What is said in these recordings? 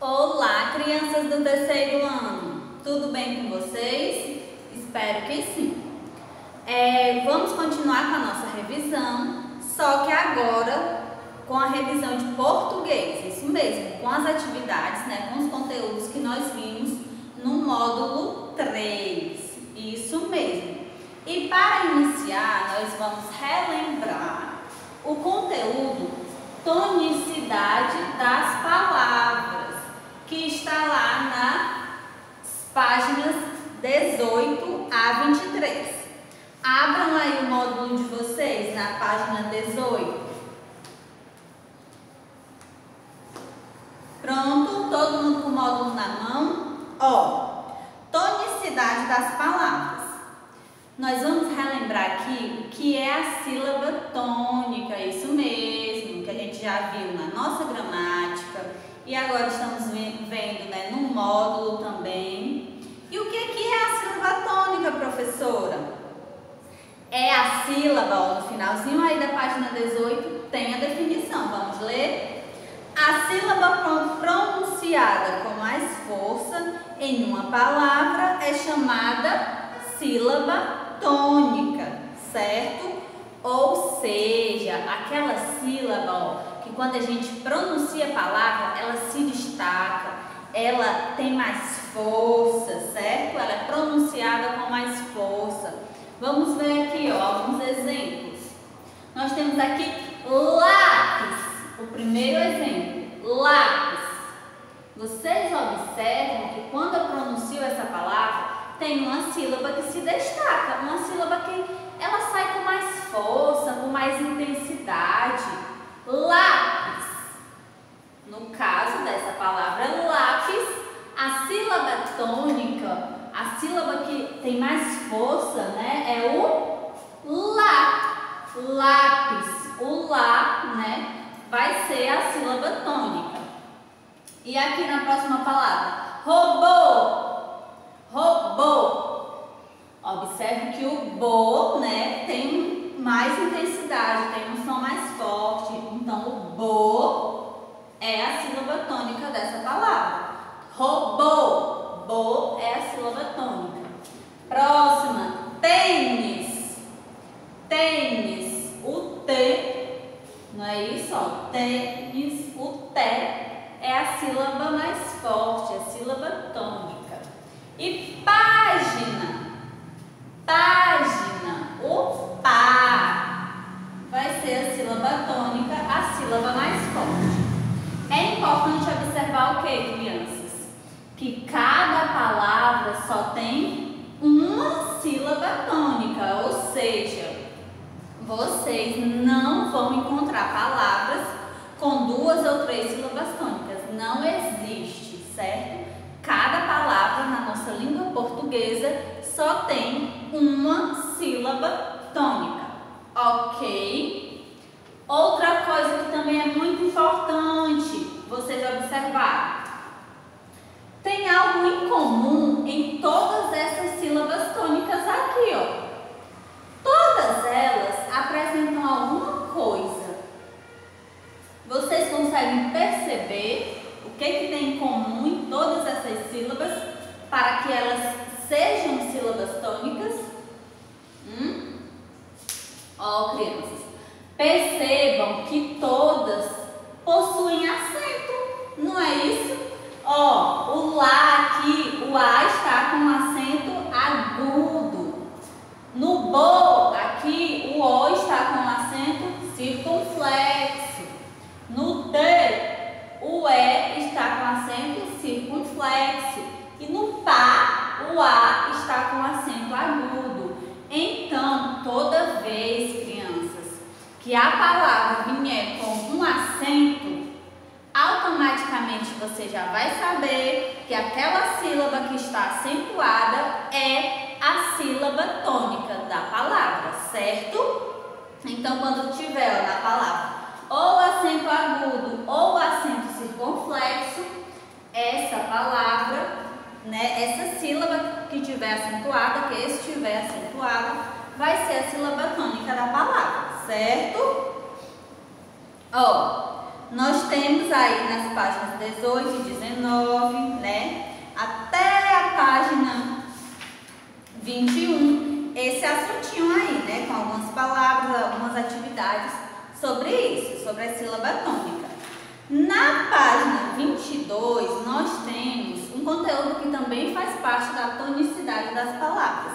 Olá, crianças do terceiro ano! Tudo bem com vocês? Espero que sim. É, vamos continuar com a nossa revisão, só que agora com a revisão de português, isso mesmo, com as atividades, né, com os conteúdos que nós vimos no módulo 3, isso mesmo. E para iniciar, nós vamos relembrar o conteúdo tonicidade das palavras, que está lá nas páginas 18 a 23. Abram aí o módulo de vocês na página 18. Pronto, todo mundo com o módulo na mão? Ó, tonicidade das palavras. Nós vamos relembrar aqui o que é a sílaba tônica, isso mesmo, que a gente já viu na nossa gramática e agora estamos vendo né, no módulo também. E o que, que é a sílaba tônica, professora? É a sílaba, ó, no finalzinho aí da página 18 tem a definição, vamos ler? A sílaba pronunciada com mais força em uma palavra é chamada sílaba tônica, certo? Ou seja, aquela sílaba ó, quando a gente pronuncia a palavra, ela se destaca, ela tem mais força, certo? Ela é pronunciada com mais força. Vamos ver aqui ó, alguns exemplos. Nós temos aqui lápis, o primeiro exemplo, lápis. Vocês observam que quando eu pronuncio essa palavra, tem uma sílaba que se destaca, uma sílaba que ela sai com mais força, com mais intensidade. Lápis. No caso dessa palavra lápis, a sílaba tônica, a sílaba que tem mais força, né, é o lá. Lápis. O lá, né, vai ser a sílaba tônica. E aqui na próxima palavra, robô robô. Observe que o bo, né, tem mais intensidade, tem um som mais forte. Então, o bo é a sílaba tônica dessa palavra. Robô, bo é a sílaba tônica. Próxima, tênis. Tênis, o T, não é isso? Ó, tênis, o T é a sílaba mais forte, a sílaba tônica. E página. Página. O pá. Vai ser a sílaba tônica, a sílaba mais forte. É importante observar o que, crianças? Que cada palavra só tem uma sílaba tônica, ou seja, vocês não vão encontrar palavras com duas ou três sílabas tônicas. Não existe, certo? Cada palavra na nossa língua portuguesa só tem uma sílaba tônica, ok? Outra coisa que também é muito importante vocês observar. Tem algo em comum em todas essas sílabas tônicas aqui, ó. Perceber o que, que tem em comum em todas essas sílabas para que elas sejam sílabas tônicas? Hum? Ó, crianças, percebam que todas possuem acento, não é isso? Ó, o lá aqui, o A está com acento agudo. No bo, aqui, o O está com acento circunflexo. No T, o E está com acento circunflexo e no Pá o A está com acento agudo. Então, toda vez, crianças, que a palavra vier com um acento, automaticamente você já vai saber que aquela sílaba que está acentuada é a sílaba tônica da palavra, certo? Então, quando tiver na palavra ou acento agudo ou acento circunflexo, essa palavra, né, essa sílaba que tiver acentuada, que estiver acentuada, vai ser a sílaba tônica da palavra, certo? Ó, nós temos aí nas páginas 18 e 19, né? Até a página 21, esse assuntinho aí, né? Com algumas palavras, algumas atividades sobre isso, sobre a sílaba tônica. Na página 22, nós temos um conteúdo que também faz parte da tonicidade das palavras,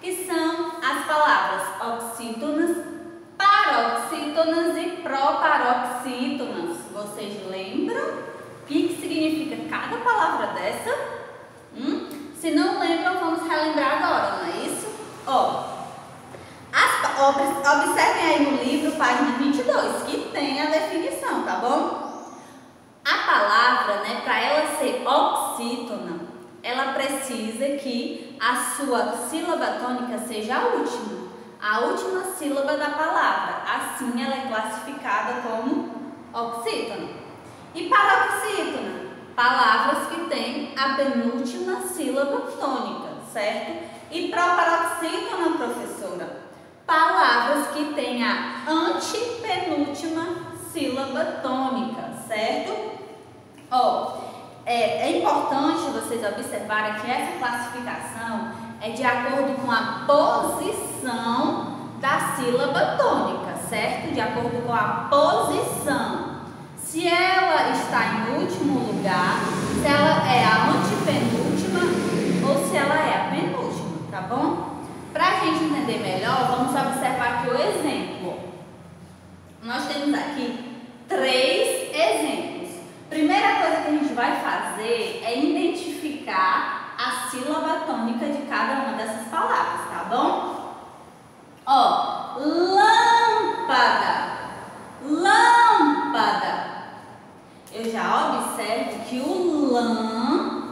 que são as palavras oxítonas, paroxítonas e proparoxítonas. Vocês lembram o que significa cada palavra dessa? Hum? Se não lembram, vamos relembrar agora, não é isso? Ó, as, observem aí no livro, página 22, que tem a definição, tá bom? Palavra, né, para ela ser oxítona, ela precisa que a sua sílaba tônica seja a última, a última sílaba da palavra. Assim ela é classificada como oxítona. E paroxítona, palavras que têm a penúltima sílaba tônica, certo? E proparoxítona, professora, palavras que têm a antepenúltima sílaba tônica, certo? Ó, é, é importante vocês observarem que essa classificação é de acordo com a posição da sílaba tônica, certo? De acordo com a posição. Se ela está em último lugar, se ela é a antepenúltima ou se ela é a penúltima, tá bom? Para a gente entender melhor, vamos observar aqui o exemplo. Nós temos aqui três exemplos. Primeira coisa que a gente vai fazer é identificar a sílaba tônica de cada uma dessas palavras, tá bom? Ó, lâmpada, lâmpada. Eu já observo que o lã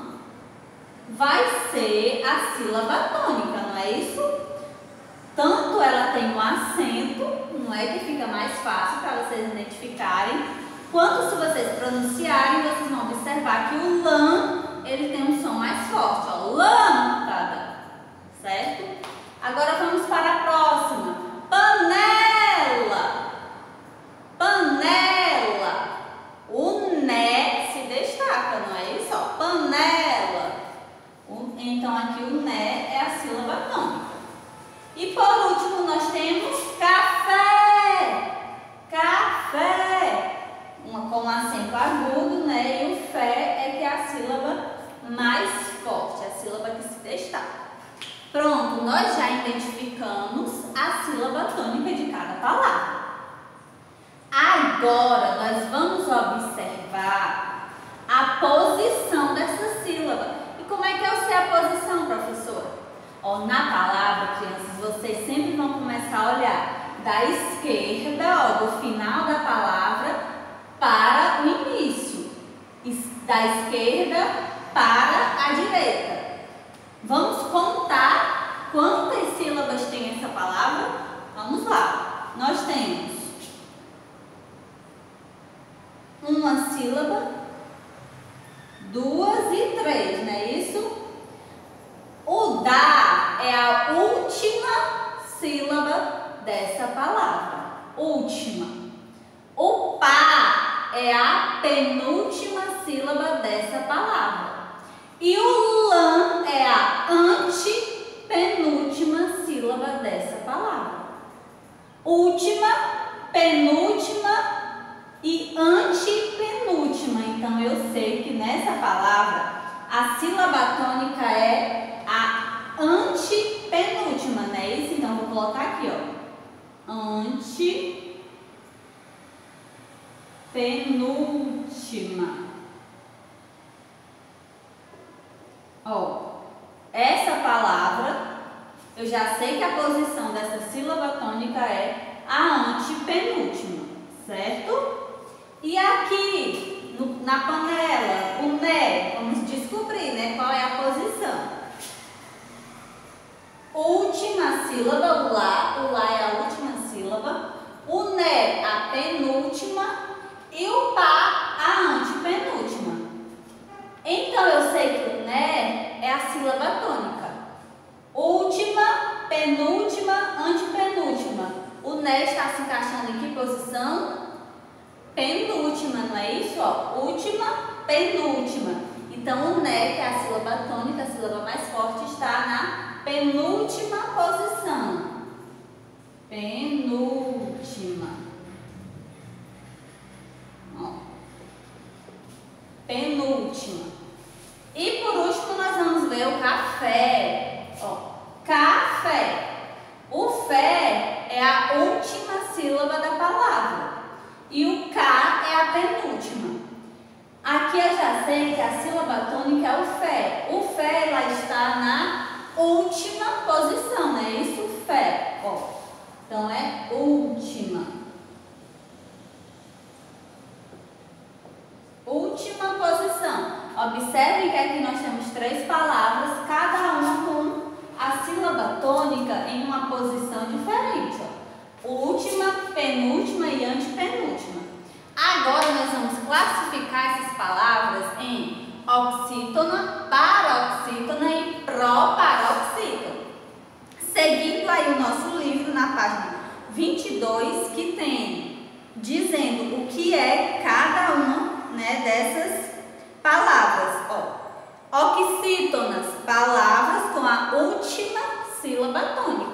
vai ser a sílaba tônica, não é isso? Tanto ela tem um acento, não é que fica mais fácil para vocês identificarem, quanto se vocês pronunciarem, vocês vão observar que o lã, ele tem um som mais forte, ó, lâmpada, certo? Agora vamos para a próxima, panela, panela, o né se destaca, não é isso? Ó, panela, então aqui o né é a sílaba tônica. E por último nós temos café, café, uma com acento agudo, né? E o fé é que é a sílaba mais forte, a sílaba que se destaca. Pronto, nós já identificamos a sílaba tônica de cada palavra. Agora nós vamos observar a posição dessa sílaba. E como é que eu sei a posição, professora? Ó, na palavra, crianças, vocês sempre vão começar a olhar da esquerda, ó, do final da palavra para o início, da esquerda para a direita. Vamos contar quantas sílabas tem essa palavra? Vamos lá. Nós temos uma sílaba, duas e três, não é isso? O da é a última sílaba dessa palavra. Última. O pá é a penúltima sílaba dessa palavra. E o lã é a antepenúltima sílaba dessa palavra. Última, penúltima e antepenúltima. Então eu sei que nessa palavra a sílaba tônica é a antepenúltima, não é isso? Então vou colocar aqui, ó. Ante penúltima. Ó, essa palavra, eu já sei que a posição dessa sílaba tônica é a antepenúltima, certo? E aqui, no, na panela, o né, vamos descobrir, né, qual é a posição. Última sílaba, o lá, o lá é a última sílaba. O né, a penúltima e o pá a antepenúltima. Então eu sei que o né é a sílaba tônica. Última, penúltima, antepenúltima. O está se encaixando em que posição? Penúltima. Então, o né, que é a sílaba tônica, a sílaba mais forte, está na penúltima posição. Penúltima. Ó. Penúltima. E por último, nós vamos ver o café. Ó. Café. O fé é a última sílaba da palavra. E o K é a penúltima. Aqui que a sílaba tônica é o Fé. O Fé ela está na última posição, não é isso? Fé. Ó. Então é última. Última posição. Observem que aqui nós temos três palavras, cada uma com a sílaba tônica em uma posição diferente. Ó. Última, penúltima e antepenúltima. Agora nós vamos classificar essas palavras em oxítona, paroxítona e proparoxítona. Seguindo aí o nosso livro na página 22, que tem dizendo o que é cada uma né, dessas palavras. Ó, oxítonas, palavras com a última sílaba tônica.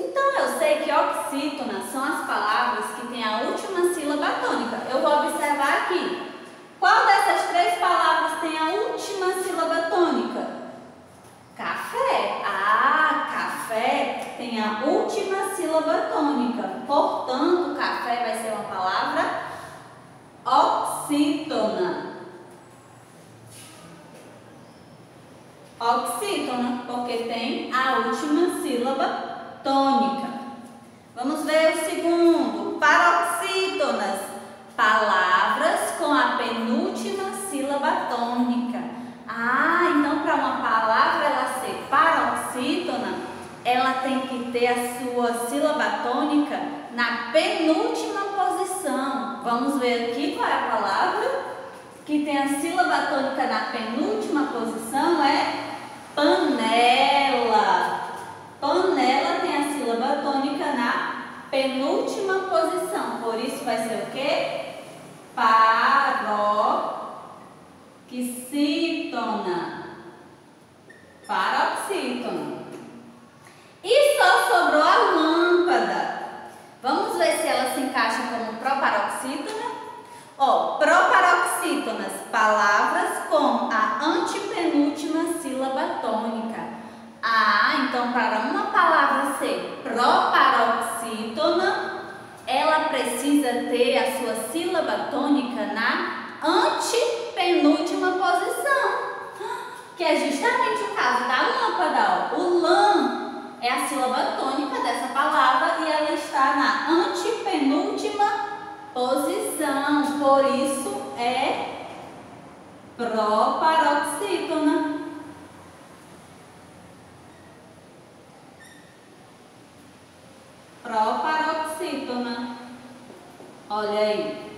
Então eu sei que oxítonas são as palavras que têm a última sílaba tônica. Eu vou observar aqui. Qual dessas três palavras tem a última sílaba tônica? Café. Ah, café tem a última sílaba tônica. Portanto, café vai ser uma palavra oxítona. Oxítona, porque tem a última sílaba tônica. Vamos ver o segundo, paroxítonas, palavras com a penúltima sílaba tônica. Ah, então para uma palavra ela ser paroxítona, ela tem que ter a sua sílaba tônica na penúltima posição. Vamos ver aqui qual é a palavra que tem a sílaba tônica na penúltima posição é panela. Panela tem a sílaba tônica na penúltima posição. Por isso vai ser o quê? Paroxítona. Paroxítona. E só sobrou a lâmpada. Vamos ver se ela se encaixa como proparoxítona. Ó, proparoxítonas, palavras com a antepenúltima sílaba tônica. Ah, então para uma proparoxítona, ela precisa ter a sua sílaba tônica na antepenúltima posição. Que é justamente o caso da lâmpada. Ó. O lã é a sílaba tônica dessa palavra e ela está na antepenúltima posição. Por isso é proparoxítona. Proparoxítona. Olha aí.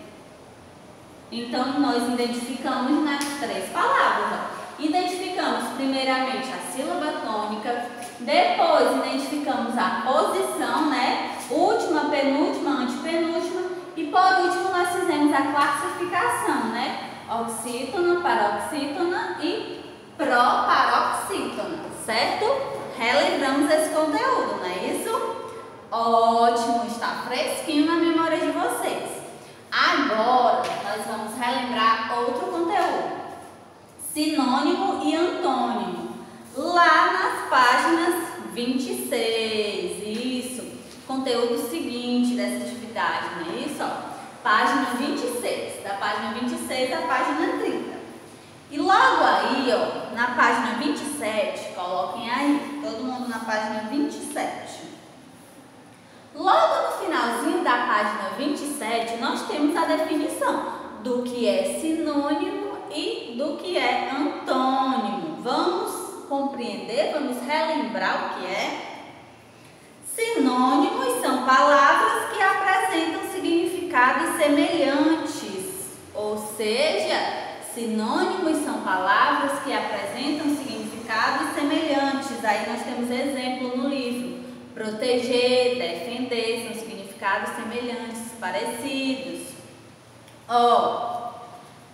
Então, nós identificamos nas três palavras. Identificamos primeiramente a sílaba tônica, depois identificamos a posição, né? Última, penúltima, antepenúltima. E por último, nós fizemos a classificação, né? Oxítona, paroxítona e proparoxítona, certo? Relembramos esse conteúdo, não é isso? Ótimo, está fresquinho na memória de vocês. Agora, nós vamos relembrar outro conteúdo. Sinônimo e antônimo. Lá nas páginas 26. Isso. Conteúdo seguinte dessa atividade, não é isso? Página 26. Da página 26 à página 30. E logo aí, ó, na página 27, coloquem aí, todo mundo na página 27. Logo no finalzinho da página 27, nós temos a definição do que é sinônimo e do que é antônimo. Vamos compreender, vamos relembrar o que é? Sinônimos são palavras que apresentam significados semelhantes, ou seja, sinônimos são palavras que apresentam significados semelhantes. Aí nós temos exemplo no livro. Proteger, defender são significados semelhantes, parecidos. Ó,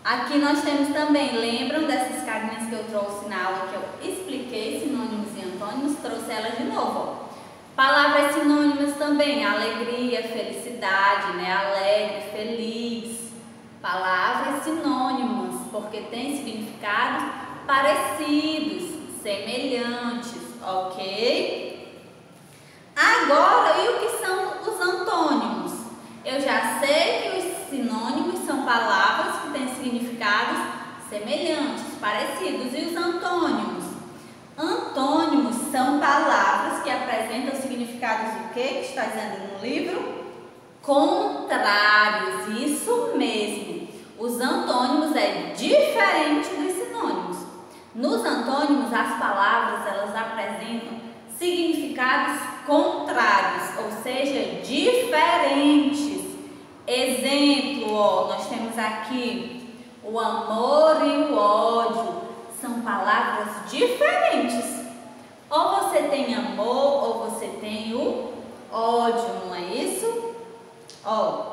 Aqui nós temos também, lembram dessas carinhas que eu trouxe na aula que eu expliquei, sinônimos e antônimos? Trouxe elas de novo. Palavras sinônimas também, alegria, felicidade, né? Alegre, feliz. Palavras sinônimas, porque tem significados parecidos, semelhantes, ok? Agora, e o que são os antônimos? Eu já sei que os sinônimos são palavras que têm significados semelhantes, parecidos. E os antônimos? Antônimos são palavras que apresentam significados o que que está dizendo no livro? Contrários, isso mesmo. Os antônimos é diferente dos sinônimos. Nos antônimos, as palavras elas apresentam significados contrários, ou seja, diferentes. Exemplo, ó, nós temos aqui o amor e o ódio. São palavras diferentes. Ou você tem amor ou você tem o ódio, não é isso? Ó,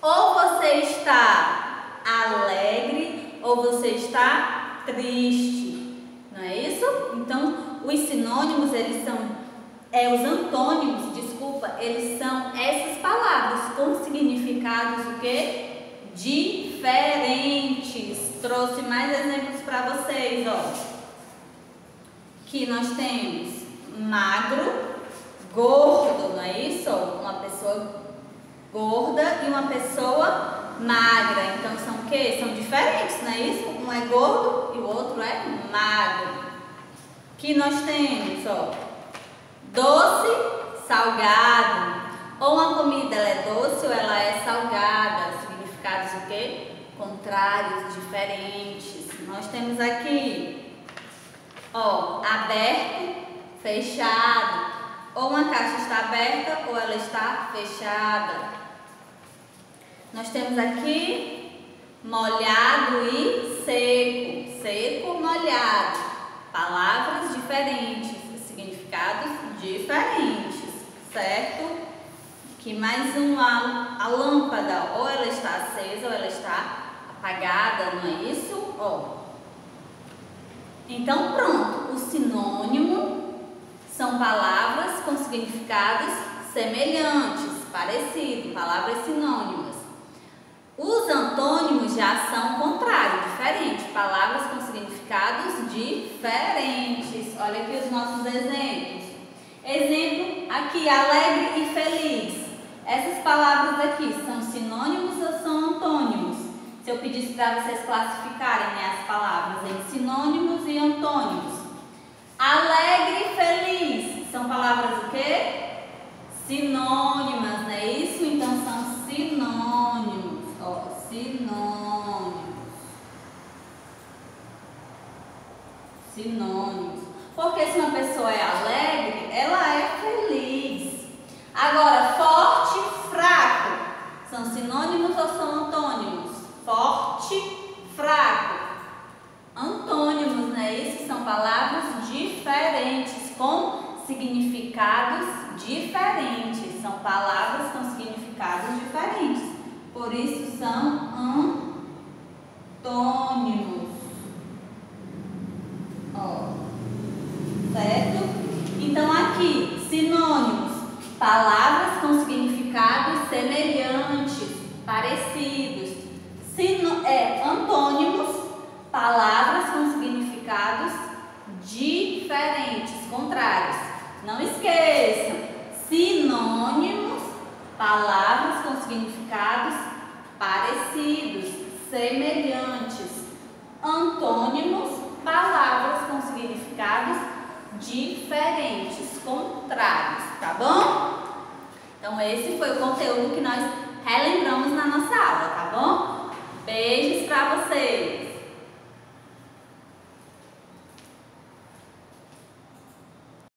ou você está alegre ou você está triste, não é isso? Então, os sinônimos, eles são, é, os antônimos, desculpa, eles são essas palavras com significados o quê? Diferentes. Trouxe mais exemplos para vocês, ó. Que nós temos magro, gordo, não é isso? Uma pessoa gorda e uma pessoa magra. Então são o quê? São diferentes, não é isso? Um é gordo e o outro é magro. Que nós temos, ó, doce, salgado. Ou uma comida ela é doce ou ela é salgada. Significados o quê? Contrários, diferentes. Nós temos aqui, ó, aberto, fechado. Ou uma caixa está aberta ou ela está fechada. Nós temos aqui molhado e seco. Seco, molhado. Palavras diferentes, significados diferentes, certo? Aqui mais uma, a lâmpada, ou ela está acesa ou ela está apagada, não é isso? Ó. Então pronto, o sinônimo são palavras com significados semelhantes, parecidos, palavras sinônimas. Os antônimos já são contrários, diferentes, palavras com significados diferentes. Olha aqui os nossos exemplos. Exemplo aqui, alegre e feliz. Palavras aqui são sinônimos ou são antônimos? Se eu pedisse para vocês classificarem né, as palavras em sinônimos e antônimos. Alegre e feliz são palavras o quê? Sinônimas, não é isso? Então são sinônimos. Ó, sinônimos. Sinônimos. Porque se uma pessoa é alegre, ela é feliz. palavras com significados diferentes, contrários. Não esqueçam, sinônimos, palavras com significados parecidos, semelhantes. Antônimos, palavras com significados diferentes, contrários, tá bom? Então, esse foi o conteúdo que nós relembramos na nossa aula, tá bom? Beijos para vocês!